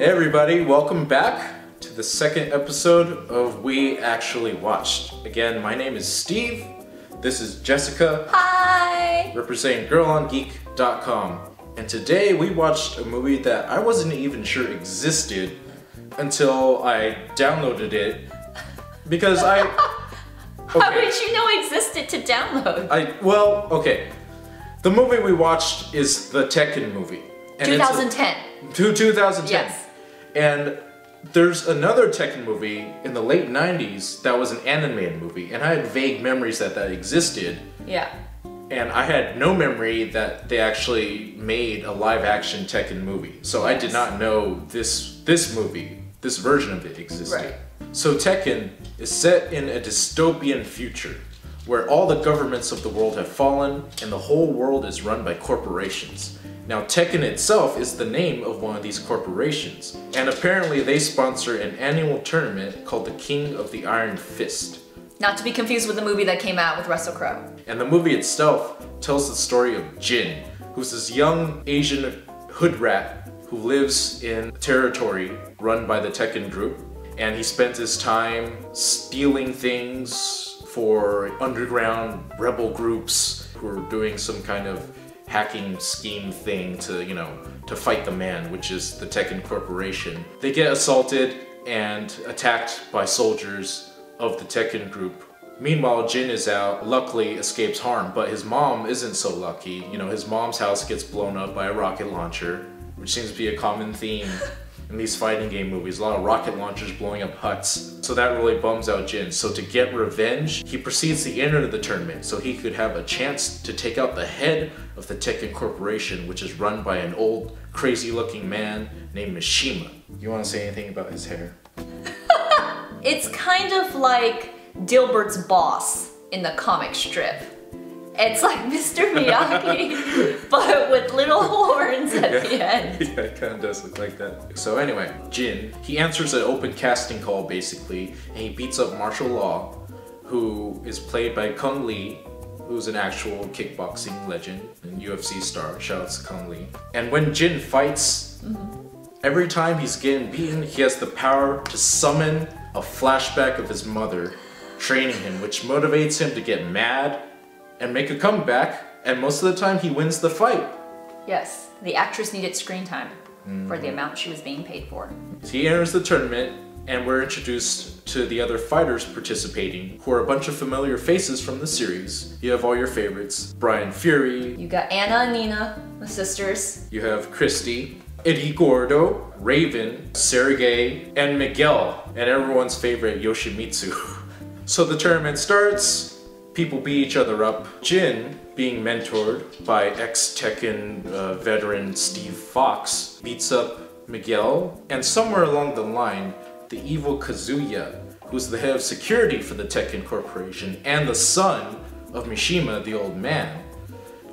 Hey everybody, welcome back to the second episode of We Actually Watched. Again, my name is Steve. This is Jessica, Hi! representing girlongeek.com. And today we watched a movie that I wasn't even sure existed until I downloaded it because I How did you know existed to download? I well, okay. The movie we watched is the Tekken movie. And it's a- 2010. To 2010. Yes. And there's another Tekken movie in the late 90s that was an animated movie, and I had vague memories that that existed, Yeah. and I had no memory that they actually made a live action Tekken movie. So I did not know this this movie, this version of it existed. Right. So Tekken is set in a dystopian future where all the governments of the world have fallen and the whole world is run by corporations. Now Tekken itself is the name of one of these corporations, and apparently they sponsor an annual tournament called the King of the Iron Fist. Not to be confused with the movie that came out with Russell Crowe. And the movie itself tells the story of Jin, who's this young Asian hood rat who lives in territory run by the Tekken group. And he spends his time stealing things for underground rebel groups who are doing some kind of hacking scheme thing to, you know, to fight the man, which is the Tekken Corporation. They get assaulted and attacked by soldiers of the Tekken group. Meanwhile, Jin is out, luckily escapes harm, but his mom isn't so lucky. You know, his mom's house gets blown up by a rocket launcher, which seems to be a common theme in these fighting game movies. A lot of rocket launchers blowing up huts. So that really bums out Jin. So to get revenge, he proceeds to enter the tournament so he could have a chance to take out the head of the Tekken Corporation, which is run by an old, crazy looking man named Mishima. You want to say anything about his hair? It's kind of like Dilbert's boss in the comic strip. It's like Mr. Miyagi, but with little at the end. yeah, it kind of does look like that. So anyway, Jin, he answers an open casting call basically, and he beats up Marshall Law, who is played by Cung Le, who's an actual kickboxing legend and UFC star. Shouts to Cung Le. And when Jin fights, mm-hmm. every time he's getting beaten, he has the power to summon a flashback of his mother training him, which motivates him to get mad and make a comeback. And most of the time, he wins the fight. Yes, the actress needed screen time for the mm-hmm. amount she was being paid for. He enters the tournament, and we're introduced to the other fighters participating, who are a bunch of familiar faces from the series. You have all your favorites Bryan Fury, You got Anna and Nina, the sisters. you have Christie, Eddy Gordo, Raven, Sergey, and Miguel, and everyone's favorite Yoshimitsu. so the tournament starts, people beat each other up. Jin, being mentored by ex Tekken uh, veteran Steve Fox, beats up Miguel, and somewhere along the line, the evil Kazuya, who's the head of security for the Tekken Corporation and the son of Mishima, the old man,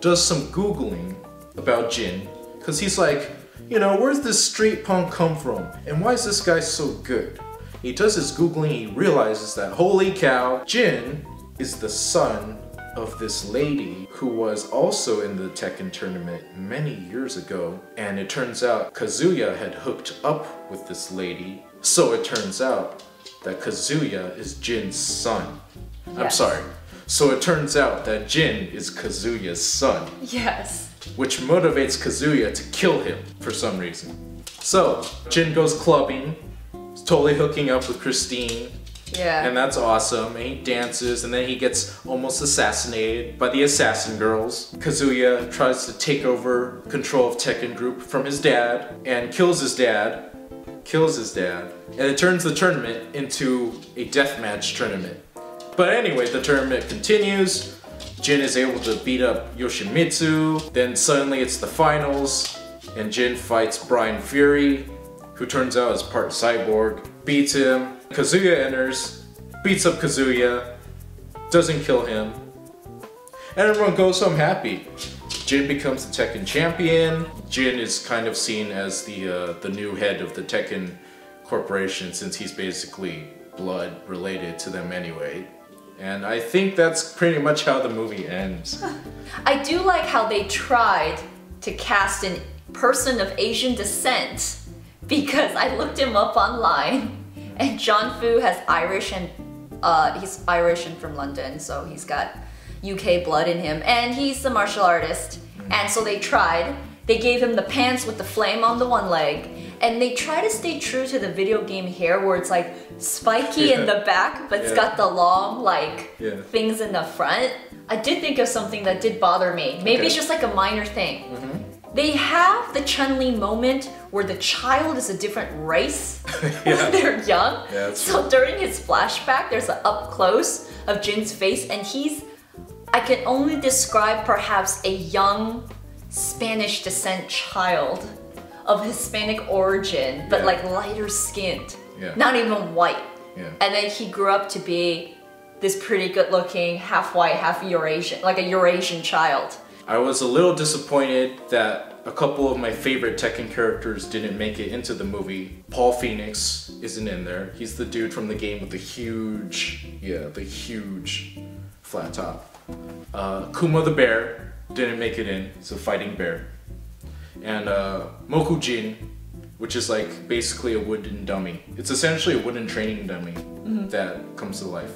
does some Googling about Jin, because he's like, you know, where's this street punk come from? And why is this guy so good? He does his Googling, he realizes that, holy cow, Jin is the son of this lady who was also in the Tekken tournament many years ago. And it turns out Kazuya had hooked up with this lady. So it turns out that Kazuya is Jin's son. I'm sorry. So it turns out that Jin is Kazuya's son Yes. which motivates Kazuya to kill him for some reason. So, Jin goes clubbing, totally hooking up with Christine, Yeah. and that's awesome. And he dances, and then he gets almost assassinated by the assassin girls. Kazuya tries to take over control of Tekken Group from his dad, and kills his dad, kills his dad, and it turns the tournament into a deathmatch tournament. But anyway, the tournament continues. Jin is able to beat up Yoshimitsu. Then suddenly it's the finals, and Jin fights Bryan Fury, who turns out is part cyborg, beats him. Kazuya enters, beats up Kazuya, doesn't kill him, and everyone goes home happy. Jin becomes the Tekken champion. Jin is kind of seen as the uh, the new head of the Tekken corporation since he's basically blood related to them anyway. And I think that's pretty much how the movie ends. I do like how they tried to cast a person of Asian descent because I looked him up online and Jon Foo has Irish and uh, he's Irish and from London, so he's got UK blood in him, and he's a martial artist. And so they tried. They gave him the pants with the flame on the one leg, and they try to stay true to the video game hair where it's like spiky in the back, but it's got the long like Yeah. things in the front. I did think of something that did bother me. Maybe Okay. it's just like a minor thing. They have the Chun Li moment where the child is a different race Yeah. when they're young. Yeah, so during his flashback, there's an up close of Jin's face, and he's, I can only describe perhaps a young Spanish descent child of Hispanic origin, but Yeah. like lighter skinned, Yeah. not even white. Yeah. And then he grew up to be this pretty good looking, half white, half Eurasian, like a Eurasian child. I was a little disappointed that a couple of my favorite Tekken characters didn't make it into the movie. Paul Phoenix isn't in there. He's the dude from the game with the huge, yeah, the huge flat top. Uh, Kuma the bear didn't make it in. He's a fighting bear. And uh, Mokujin, which is like basically a wooden dummy. It's essentially a wooden training dummy that comes to life.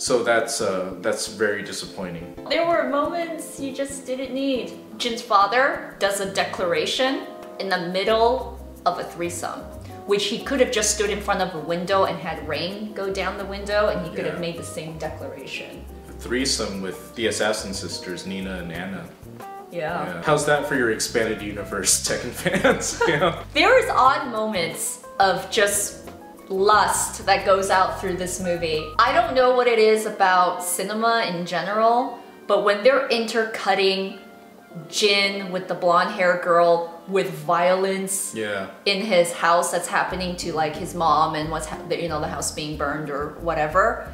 So that's uh, that's very disappointing. There were moments you just didn't need. Jin's father does a declaration in the middle of a threesome, which he could have just stood in front of a window and had rain go down the window, and he could Yeah. have made the same declaration. threesome with the assassin sisters, Nina and Anna. Yeah. Yeah. How's that for your expanded universe Tekken fans? yeah. There is odd moments of just lust that goes out through this movie. I don't know what it is about cinema in general, but when they're intercutting Jin with the blonde hair girl with violence Yeah. in his house that's happening to like his mom and what's you know the house being burned or whatever.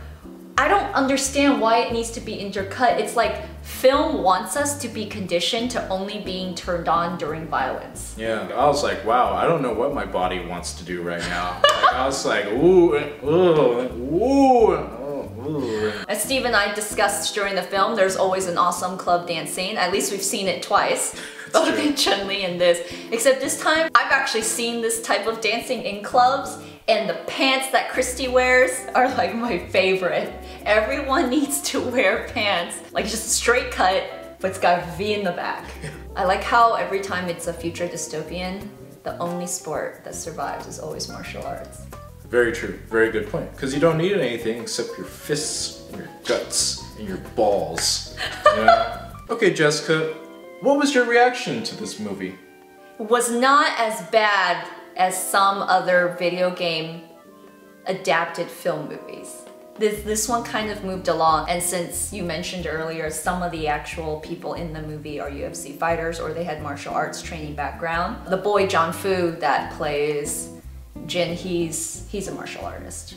I don't understand why it needs to be intercut. It's like film wants us to be conditioned to only being turned on during violence. Yeah. I was like, wow, I don't know what my body wants to do right now. like, I was like, ooh, ooh, ooh, oh, ooh. As Steve and I discussed during the film, there's always an awesome club dance scene. At least we've seen it twice. Both in Chun Li and this. Except this time, I've actually seen this type of dancing in clubs, and the pants that Christie wears are like my favorite. Everyone needs to wear pants, like just straight cut, but it's got a V in the back. I like how every time it's a future dystopian, the only sport that survives is always martial arts. Very true. Very good point. Because you don't need anything except your fists and your guts and your balls. You know? okay, Jessica, what was your reaction to this movie? was not as bad as some other video game adapted film movies. This, this one kind of moved along, and since you mentioned earlier, some of the actual people in the movie are UFC fighters or they had martial arts training background. The boy Jon Foo that plays Jin, he's he's a martial artist.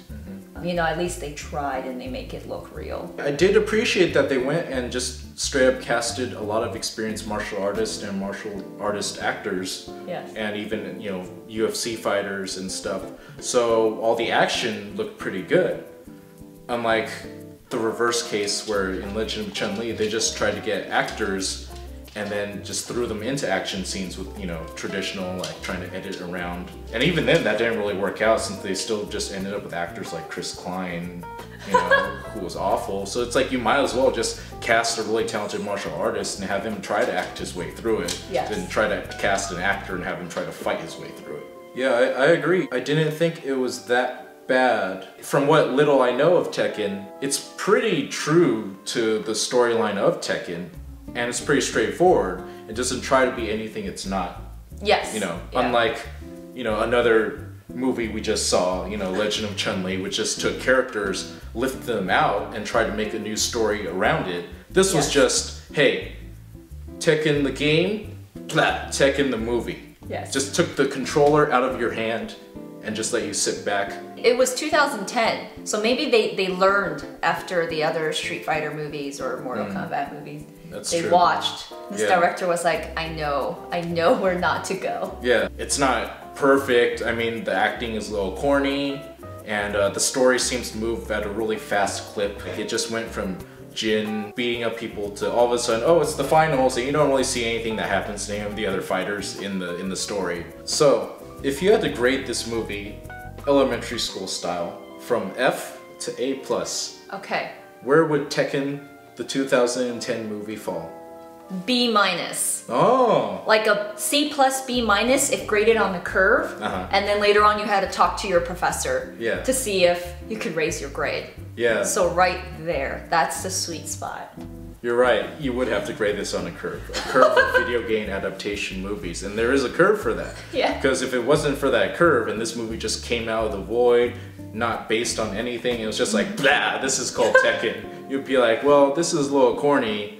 You know, at least they tried and they make it look real. I did appreciate that they went and just straight up casted a lot of experienced martial artists and martial artist actors. Yes. And even, you know, UFC fighters and stuff. So all the action looked pretty good. Unlike the reverse case where in Legend of Chun-Li, they just tried to get actors and then just threw them into action scenes with, you know, traditional, like trying to edit around. And even then, that didn't really work out since they still just ended up with actors like Chris Klein, you know, who was awful. So it's like you might as well just cast a really talented martial artist and have him try to act his way through it Yes. than try to cast an actor and have him try to fight his way through it. Yeah, I, I agree. I didn't think it was that bad. From what little I know of Tekken, it's pretty true to the storyline of Tekken, and it's pretty straightforward. It doesn't try to be anything it's not. Yes. You know, Yeah. unlike, you know, another movie we just saw, you know, Legend of Chun-Li, which just took characters, lifted them out, and tried to make a new story around it. This was just, hey, Tekken the game, blah, Tekken the movie. Yes. Just took the controller out of your hand and just let you sit back. It was 2010, so maybe they, they learned after the other Street Fighter movies or Mortal mm. Kombat movies. That's they true. watched. This Yeah. director was like, I know, I know where not to go. Yeah, it's not perfect. I mean, the acting is a little corny, and uh, the story seems to move at a really fast clip. Like, it just went from Jin beating up people to all of a sudden, oh, it's the finals, and you don't really see anything that happens to any of the other fighters in the in the story. So, if you had to grade this movie elementary school style from F to A plus, Okay. where would Tekken the 2010 movie fall? B minus. Oh, Like a C plus B minus if graded on the curve. Uh-huh. And then later on you had to talk to your professor Yeah. to see if you could raise your grade. yeah. So right there, that's the sweet spot. You're right. You would have to grade this on a curve. A curve for video game adaptation movies. And there is a curve for that. Yeah. Because if it wasn't for that curve and this movie just came out of the void, not based on anything, it was just like, blah, this is called Tekken. You'd be like, well, this is a little corny,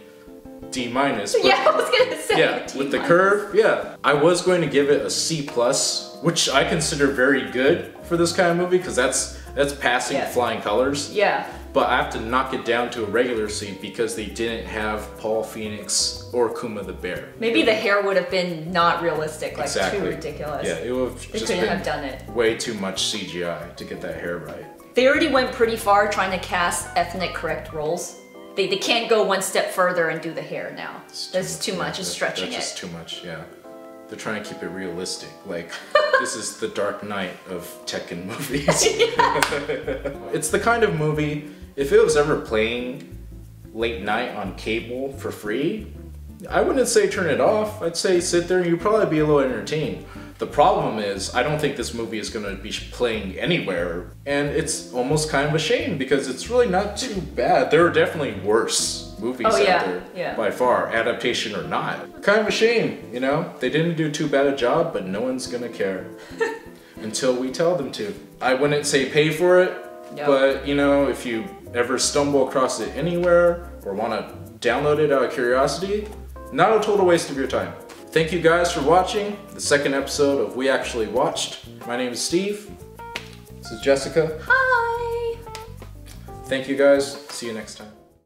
D minus. but- yeah, I was gonna say. Yeah, D with the curve, yeah. I was going to give it a C plus, which I consider very good for this kind of movie because that's that's passing Yeah. flying colors. Yeah. But I have to knock it down to a regular C because they didn't have Paul Phoenix or Kuma the bear. Maybe the hair would have been not realistic, like exactly. too ridiculous. Yeah, it would have They just couldn't been have done it. way too much CGI to get that hair right. They already went pretty far trying to cast ethnic correct roles. They, they can't go one step further and do the hair now. That's too much. It's stretching That's it. just too much, yeah. They're trying to keep it realistic. Like, this is the Dark Knight of Tekken movies. it's the kind of movie, if it was ever playing late night on cable for free, I wouldn't say turn it off. I'd say sit there and you'd probably be a little entertained. The problem is, I don't think this movie is going to be playing anywhere, and it's almost kind of a shame because it's really not too bad. There are definitely worse movies Oh, out there yeah. by far, adaptation or not. Kind of a shame, you know? They didn't do too bad a job, but no one's gonna care until we tell them to. I wouldn't say pay for it, No. but you know, if you ever stumble across it anywhere or want to download it out of curiosity, not a total waste of your time. Thank you guys for watching the second episode of We Actually Watched. My name is Steve. This is Jessica. Hi. Thank you guys. See you next time.